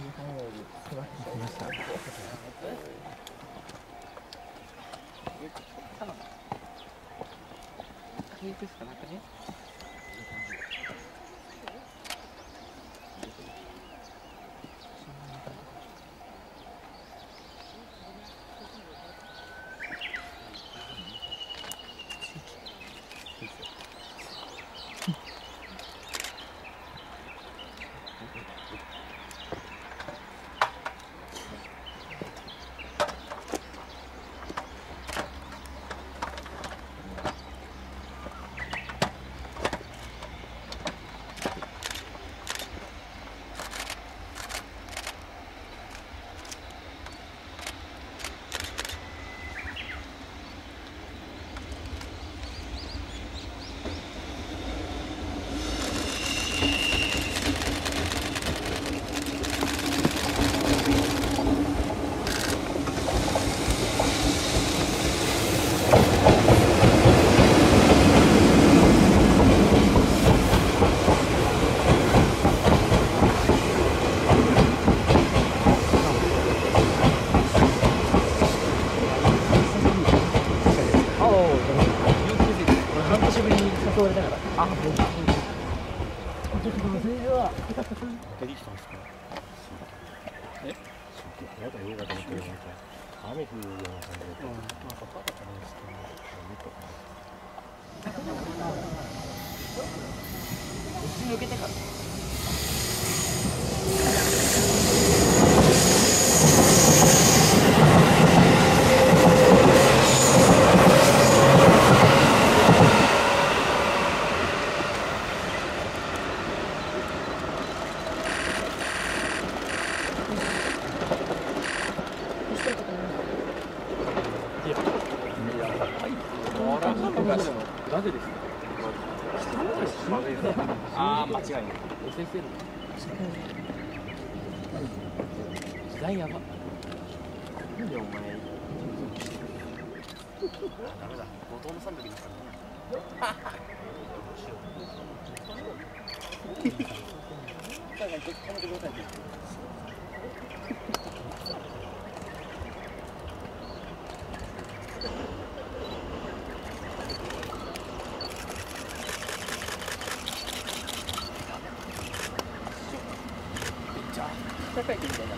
来ましたいくしかなくねあ僕ちょっと忘れるわ出てきたんですかえやだ夕方の時なんか雨降るような感じでうんまあ高かったんですけど抜けてからなぜです。かああ間違いない SSL 時代やばなんでお前ダメだ後藤の三時にしたね高いみたいな